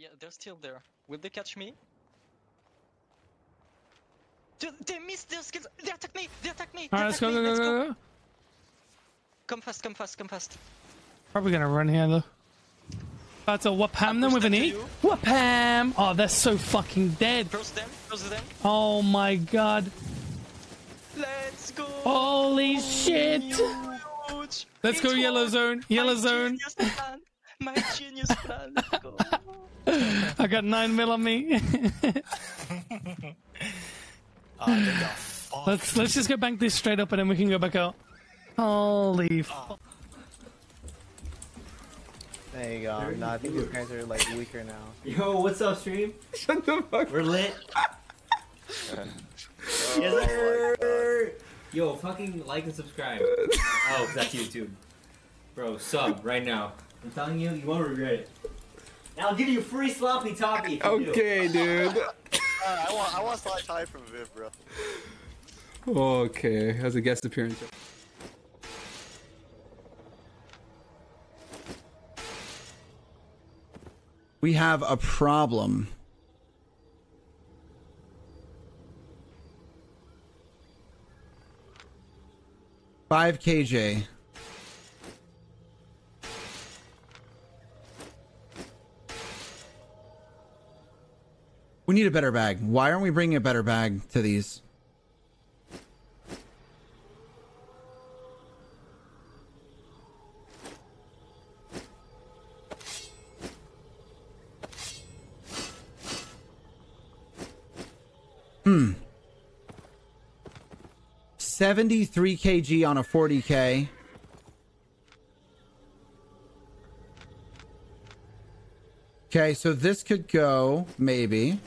Yeah, they're still there. Will they catch me? Dude, they missed their skills! They attack me! They attack me! They Alright, let's go, me! go, go, Let's go, go. Come fast, come fast, come fast. Probably gonna run here though. That's a whoop ham them with an E. Ham! Oh, they're so fucking dead. Close them, close them. Oh my god. Let's go! Holy shit! Huge! Let's go yellow zone, yellow zone. Genius plan. My genius plan. Go. I got nine mil on me. Ah, they got fucked. let's let's just go bank this straight up and then we can go back out. Holy fuck. Ah. There you go. No, I think these guys are like weaker now. Yo, what's up, stream? Shut the fuck We're lit. yes, sir. Yo, fucking like and subscribe. oh, that's YouTube. Bro, sub right now. I'm telling you, you won't regret it. And I'll give you free sloppy toppy if you do. Okay, dude. Uh, I want, I want slide tie from Viv, bro. Okay, as a guest appearance. We have a problem. Five KJ. We need a better bag. Why aren't we bringing a better bag to these? Hmm. 73 kg on a 40k. Okay, so this could go maybe.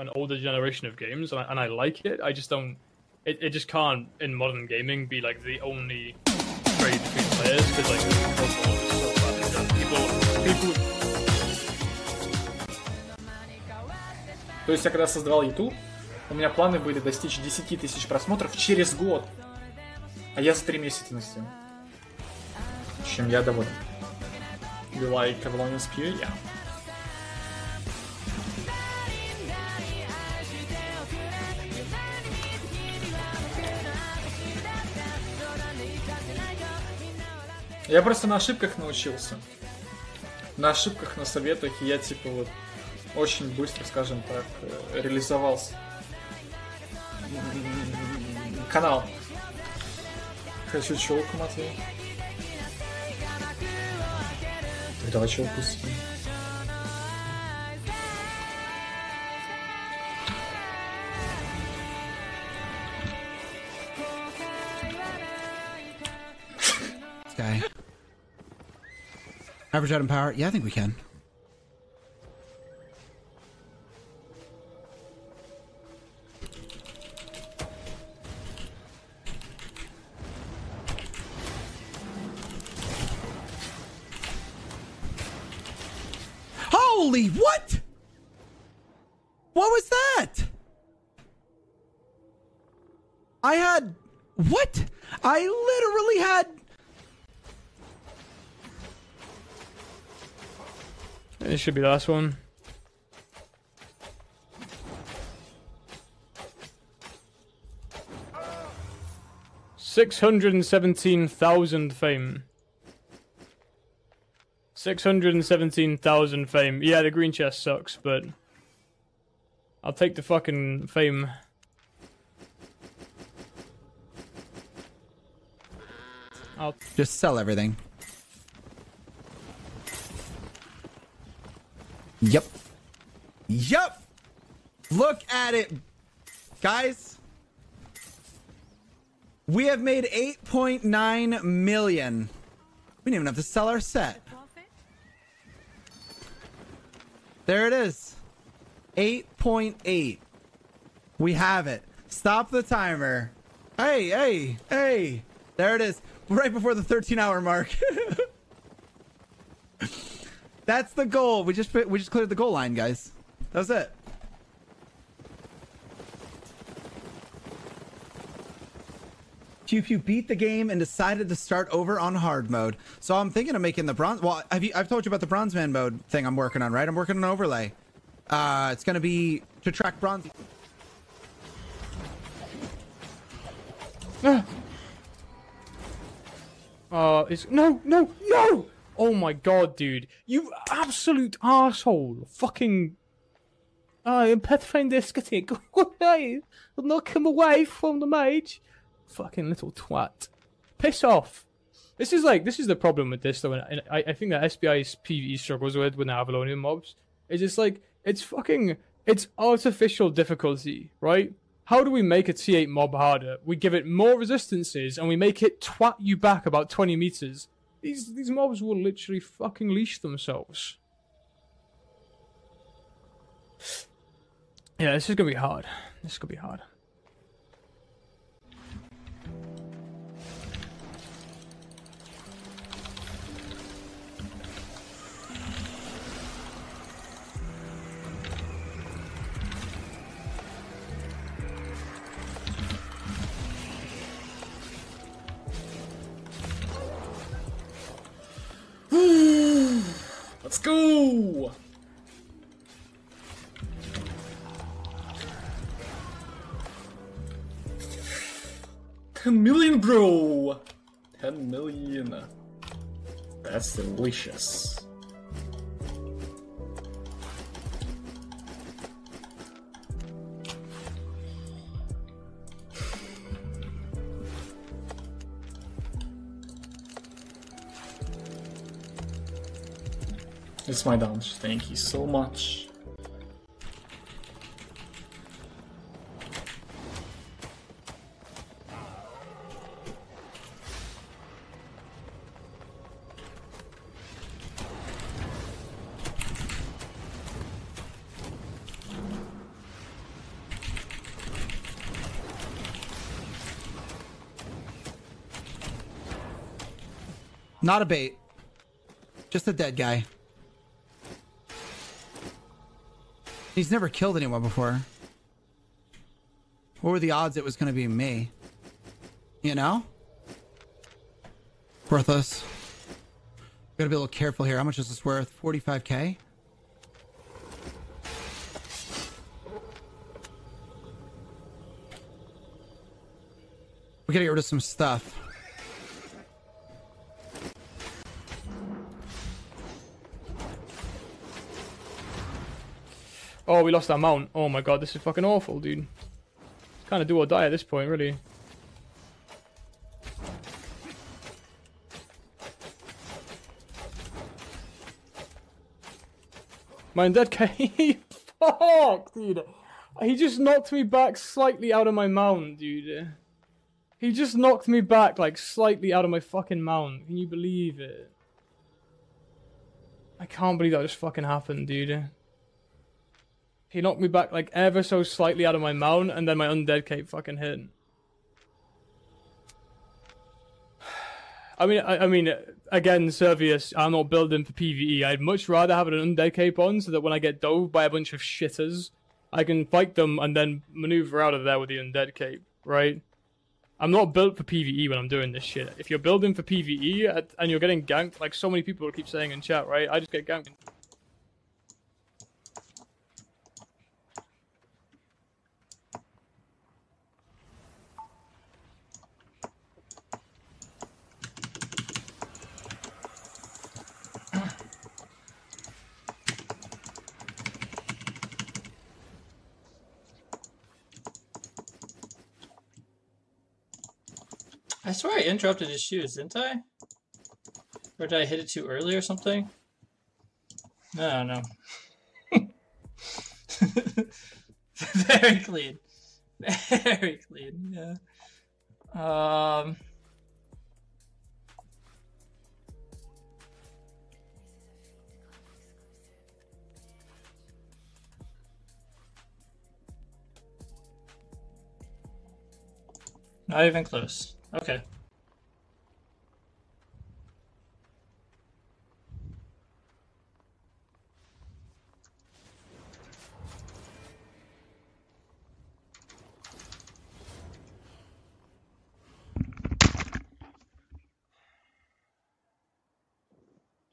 An older generation of games, and I, and I like it. I just don't. It, it just can't in modern gaming be like the only trade between players because like so. People, people. То есть я когда создавал YouTube, у меня планы были достичь 10 тысяч просмотров через год. А я за 3 месяца достиг. Чем я доволен. You like Avalonian Spear? Yeah. Я просто на ошибках научился. На ошибках, на советах я типа вот очень быстро, скажем так, э, реализовался. Канал. Хочу челку, Матвей. Так давай челку. This guy. Average item power. Yeah, I think we can. Holy what? What was that? I had what? I literally had It should be the last one. Six hundred and seventeen thousand fame. Six hundred and seventeen thousand fame. Yeah, the green chest sucks, but I'll take the fucking fame. I'll Just sell everything. Yep. Yep. Look at it. Guys, we have made 8.9 million. We didn't even have to sell our set. There it is. 8.8. We have it. Stop the timer. Hey, hey, hey. There it is. Right before the 13 hour mark. That's the goal. We just we just cleared the goal line, guys. That was it. Pew beat the game and decided to start over on hard mode. So I'm thinking of making the bronze. Well, have you, I've told you about the bronze man mode thing I'm working on, right? I'm working on an overlay. Uh, it's gonna be to track bronze. Uh, it's no, no, no! Oh my god, dude, you absolute asshole! Fucking, uh, I am Pathfinder Skitty. Go away! Knock him away from the mage. Fucking little twat. Piss off. This is like this is the problem with this though, and I, I think that SBI's PvE struggles with with Avalonian mobs. Is just like it's fucking it's artificial difficulty, right? How do we make a T8 mob harder? We give it more resistances and we make it twat you back about 20 meters. These these mobs will literally fucking leash themselves. Yeah, this is gonna be hard. This is gonna be hard. Let's go! Ten million, bro! Ten million. That's delicious. It's my dance. Thank you so much. Not a bait. Just a dead guy. He's never killed anyone before. What were the odds it was going to be me? You know? Worthless. Gotta be a little careful here. How much is this worth? 45k? We gotta get rid of some stuff. Oh, we lost our mount. Oh my god, this is fucking awful, dude. Kind of do or die at this point, really. My undead K. Fuck, dude. He just knocked me back slightly out of my mount, dude. He just knocked me back, like, slightly out of my fucking mount. Can you believe it? I can't believe that just fucking happened, dude. He knocked me back like ever so slightly out of my mount, and then my undead cape fucking hit. I mean, I, I mean, again, Servius, I'm not building for PVE. I'd much rather have an undead cape on so that when I get dove by a bunch of shitters, I can fight them and then maneuver out of there with the undead cape, right? I'm not built for PVE when I'm doing this shit. If you're building for PVE and you're getting ganked, like so many people keep saying in chat, right? I just get ganked. I swear I interrupted his shoes, didn't I? Or did I hit it too early or something? No, don't. Very clean. Very clean, yeah. Um... Not even close. Okay.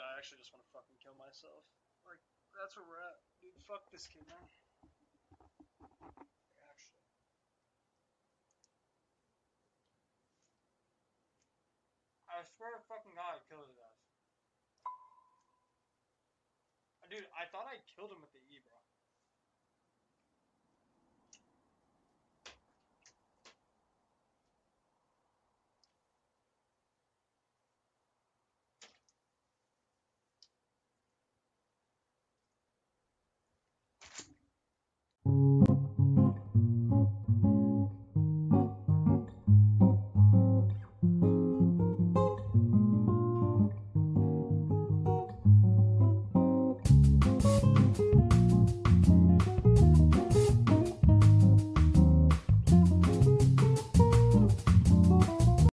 I actually just want to fucking kill myself. Like, that's where we're at. Dude, fuck this kid, man. I swear to fucking God, I killed his ass. Dude, I thought I killed him with the E, bro.